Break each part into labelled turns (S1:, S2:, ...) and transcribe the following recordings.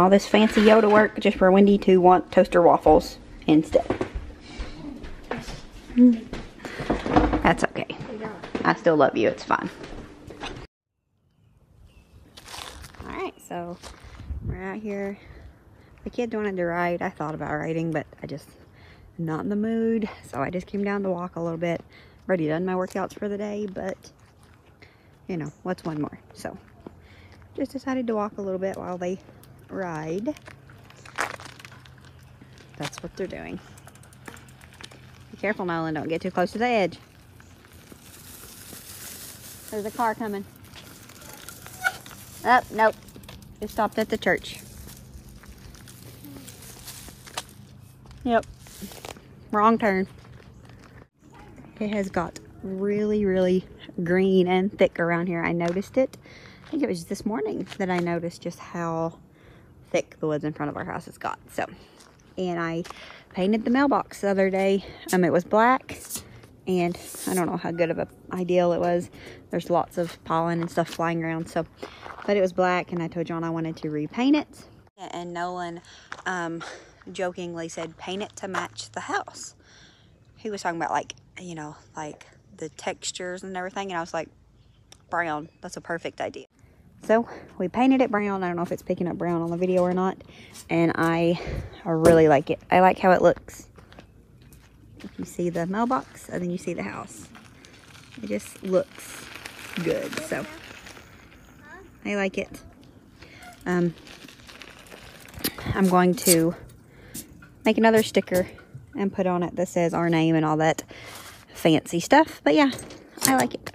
S1: all this fancy Yoda work just for Wendy to want toaster waffles instead. That's okay. I still love you. It's fine. Alright, so we're out here. The kid wanted to ride. I thought about riding, but I just not in the mood. So I just came down to walk a little bit. Already done my workouts for the day, but you know, what's one more? So just decided to walk a little bit while they ride. That's what they're doing. Be careful, Nolan. Don't get too close to the edge. There's a car coming. Oh, nope. It stopped at the church. Yep. Wrong turn. It has got really, really green and thick around here. I noticed it. I think it was this morning that I noticed just how thick the woods in front of our house has got. So, and I painted the mailbox the other day. Um, it was black and I don't know how good of a ideal it was. There's lots of pollen and stuff flying around. So, but it was black and I told John I wanted to repaint it. And Nolan um, jokingly said, paint it to match the house. He was talking about like, you know, like the textures and everything. And I was like, brown, that's a perfect idea. So we painted it brown. I don't know if it's picking up brown on the video or not. And I, I really like it. I like how it looks. You see the mailbox and then you see the house. It just looks good. So I like it. Um, I'm going to make another sticker and put on it that says our name and all that fancy stuff. But yeah, I like it.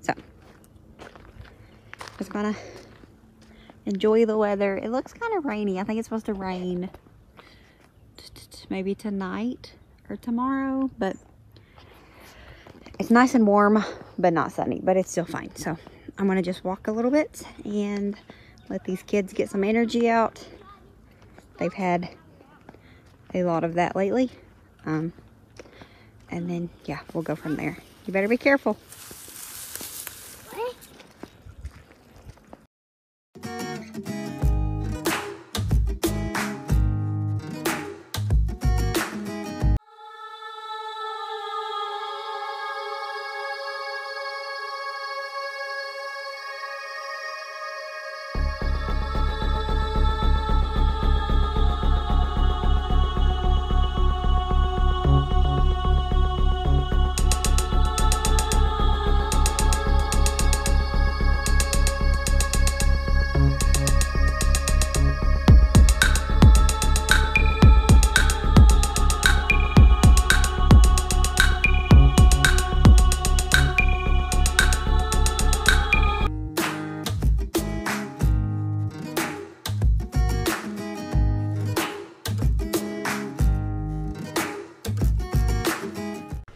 S1: So, just gonna enjoy the weather. It looks kind of rainy. I think it's supposed to rain maybe tonight or tomorrow, but it's nice and warm, but not sunny, but it's still fine. So I'm gonna just walk a little bit and let these kids get some energy out. They've had a lot of that lately. Um, and then, yeah, we'll go from there. You better be careful.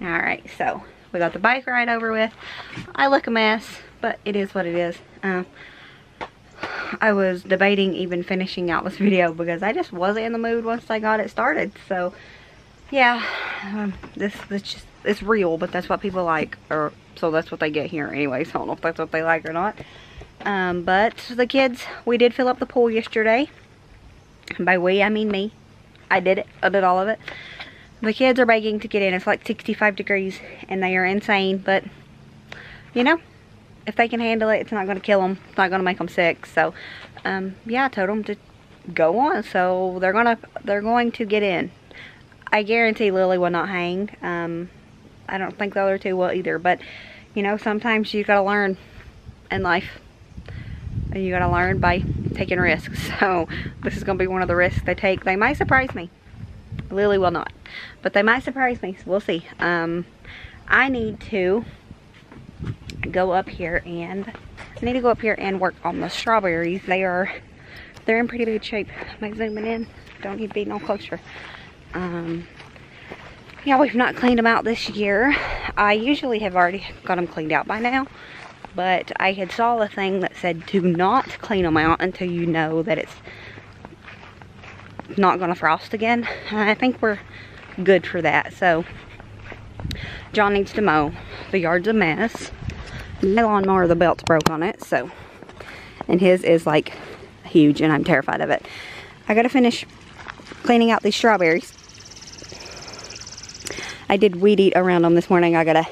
S1: All right, so we got the bike ride over with. I look a mess, but it is what it is. Um, I was debating even finishing out this video because I just wasn't in the mood once I got it started. So, yeah, um, this this just it's real, but that's what people like, or so that's what they get here anyways. I don't know if that's what they like or not. Um, but the kids, we did fill up the pool yesterday. By we, I mean me. I did it. I did all of it. The kids are begging to get in. It's like 65 degrees and they are insane, but you know, if they can handle it, it's not going to kill them. It's not going to make them sick. So, um, yeah, I told them to go on. So they're going to, they're going to get in. I guarantee Lily will not hang. Um, I don't think the other two will either, but you know, sometimes you got to learn in life. And you got to learn by taking risks. So this is going to be one of the risks they take. They might surprise me. Lily will not. But they might surprise me. So we'll see. Um, I need to go up here and I need to go up here and work on the strawberries. They are they're in pretty good shape. Am I zooming in? Don't need to be no closer. Um, Yeah, we've not cleaned them out this year. I usually have already got them cleaned out by now. But I had saw a thing that said to not clean them out until you know that it's not to frost again. And I think we're good for that. So, John needs to mow. The yard's a mess. My lawnmower, the belt's broke on it. So, and his is like huge and I'm terrified of it. I got to finish cleaning out these strawberries. I did weed eat around them this morning. I gotta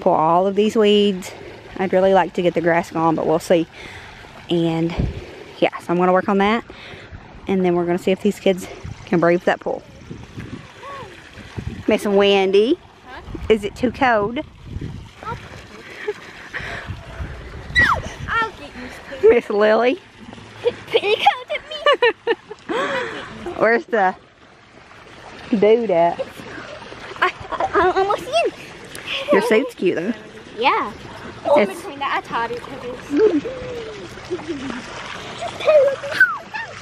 S1: pull all of these weeds. I'd really like to get the grass gone, but we'll see. And yeah, so I'm gonna work on that. And then we're gonna see if these kids can brave that pool. Miss Wendy, is it too cold?
S2: I'll get used to
S1: Miss Lily.
S2: Pretty cold at me.
S1: where's the dude at?
S2: I, I, I'm almost in.
S1: Your suit's cute though.
S2: Yeah. Oh, I'm between that. I it to this.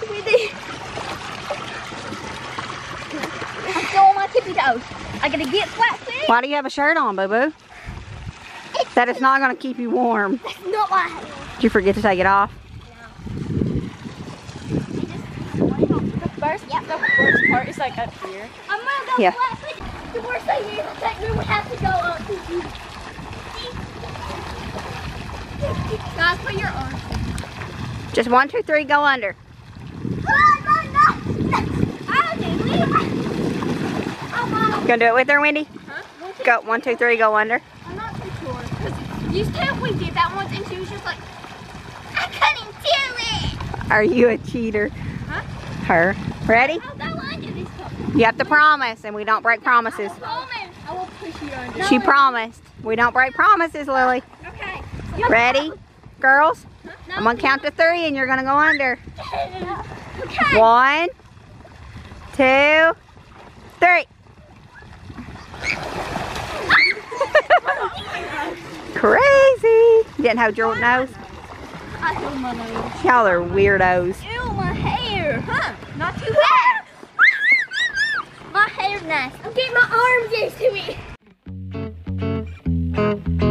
S2: I'm still on my tippy toes. I gotta get flat feet.
S1: Why do you have a shirt on, boo boo? That is not gonna keep you warm.
S2: That's not my hand.
S1: Did you forget to take it off?
S2: The first, yeah, the worst part is like up here. I'm gonna go
S1: Yeah.
S2: flat feet. The worst thing is that we would have to go up. Guys, put your arms.
S1: Just one, two, three, go under.
S2: Oh, no, no, no. I'll do it. Oh, Mom.
S1: You gonna do it with her, Wendy?
S2: Huh? One, two,
S1: Go, one, two, three, go under.
S2: I'm not too sure. Cause used to we did that once and she was just like, I couldn't do it.
S1: Are you a cheater?
S2: Huh?
S1: Her. Ready?
S2: I'll go under this cup.
S1: You have to promise, and we don't break promises.
S2: I promise. I will push you under.
S1: She promised. We don't break promises, Lily.
S2: Okay.
S1: Ready? Girls?
S2: No.
S1: I'm gonna count to three, and you're gonna go under.
S2: Okay.
S1: One, two, three. Crazy. You didn't hold your nose?
S2: I hold my nose.
S1: Y'all are weirdos.
S2: Ew, my hair. Huh? Not too bad. my hair's nice. I'm getting my arms used to it.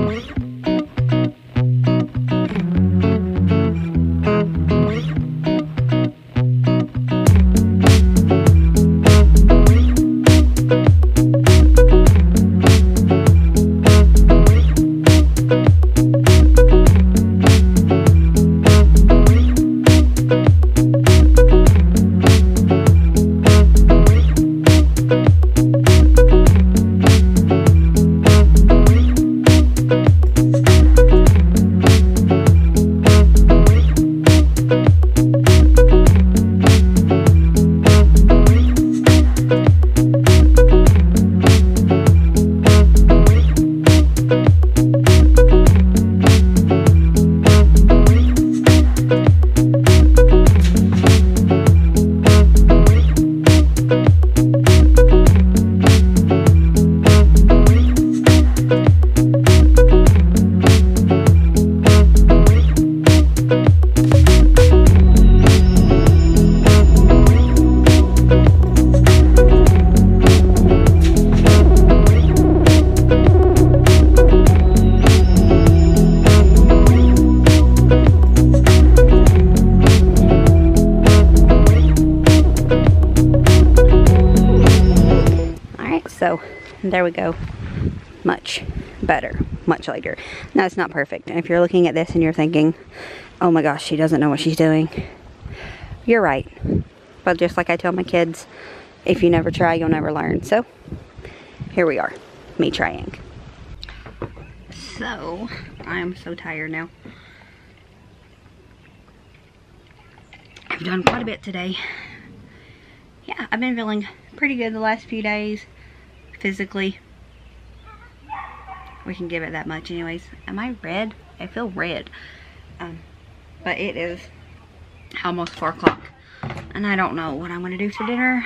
S1: There we go. Much better. Much lighter Now it's not perfect. And if you're looking at this and you're thinking, oh my gosh, she doesn't know what she's doing. You're right. But just like I tell my kids, if you never try, you'll never learn. So here we are. Me trying. So, I am so tired now. I've done quite a bit today. Yeah, I've been feeling pretty good the last few days physically. We can give it that much anyways. Am I red? I feel red. Um, but it is almost 4 o'clock. And I don't know what I'm going to do for dinner.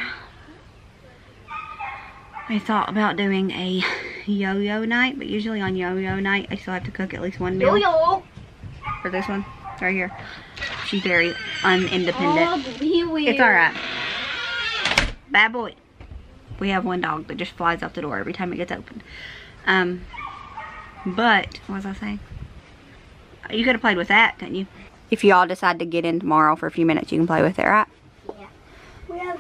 S1: I thought about doing a yo-yo night, but usually on yo-yo night, I still have to cook at least one meal.
S2: Yo-yo.
S1: For this one, right here. She's very unindependent.
S2: Oh,
S1: It's alright. Bad boy. We have one dog that just flies out the door every time it gets opened. Um, but, what was I saying? You could have played with that, couldn't you? If you all decide to get in tomorrow for a few minutes, you can play with it, right?
S2: Yeah. We have,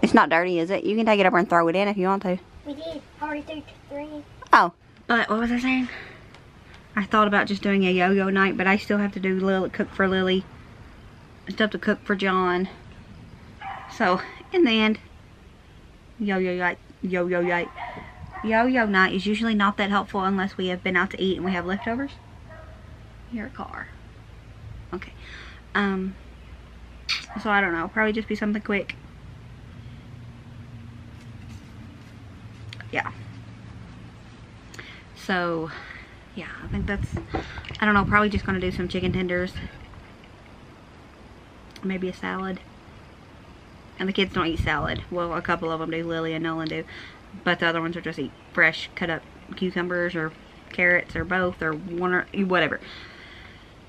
S1: It's not dirty, is it? You can take it over and throw it in if you want to.
S2: we did already threw three.
S1: Oh. But, what was I saying? I thought about just doing a yo-yo night, but I still have to do Lily, cook for Lily. I still have to cook for John. So, in the end, yo-yo night, yo-yo night. Yo-yo night is usually not that helpful unless we have been out to eat and we have leftovers. Your car. Okay. Um, so I don't know. Probably just be something quick. Yeah. So, yeah, I think that's, I don't know, probably just going to do some chicken tenders. Maybe a salad. And the kids don't eat salad. Well, a couple of them do. Lily and Nolan do. But the other ones are just eat fresh, cut up cucumbers or carrots or both or one or whatever.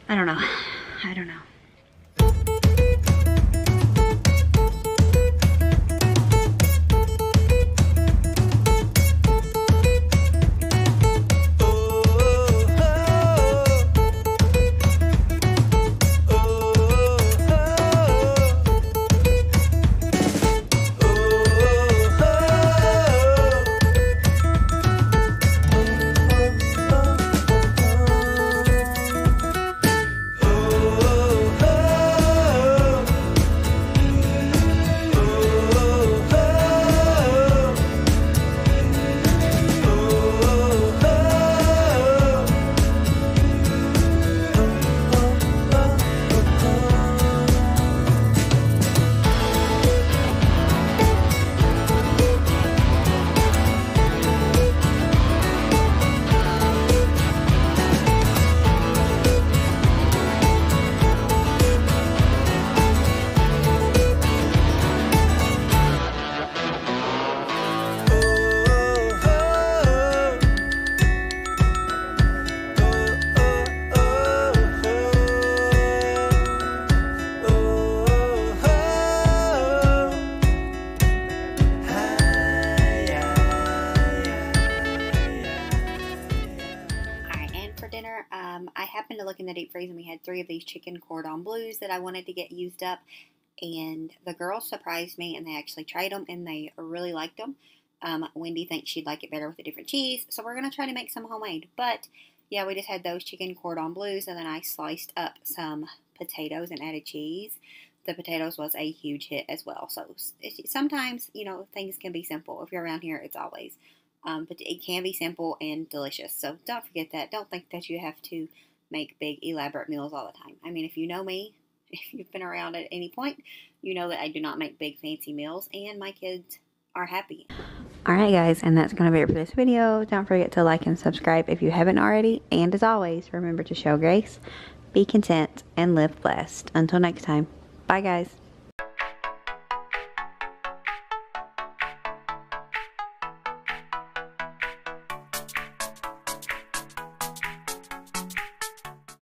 S1: I don't know. I don't know. Three of these chicken cordon bleus that I wanted to get used up. And the girls surprised me and they actually tried them and they really liked them. Um, Wendy thinks she'd like it better with a different cheese, so we're going to try to make some homemade. But yeah, we just had those chicken cordon bleus and then I sliced up some potatoes and added cheese. The potatoes was a huge hit as well. So sometimes, you know, things can be simple. If you're around here, it's always. Um, but it can be simple and delicious. So don't forget that. Don't think that you have to make big, elaborate meals all the time. I mean, if you know me, if you've been around at any point, you know that I do not make big, fancy meals, and my kids are happy. Alright, guys, and that's going to be it for this video. Don't forget to like and subscribe if you haven't already. And as always, remember to show grace, be content, and live blessed. Until next time, bye, guys.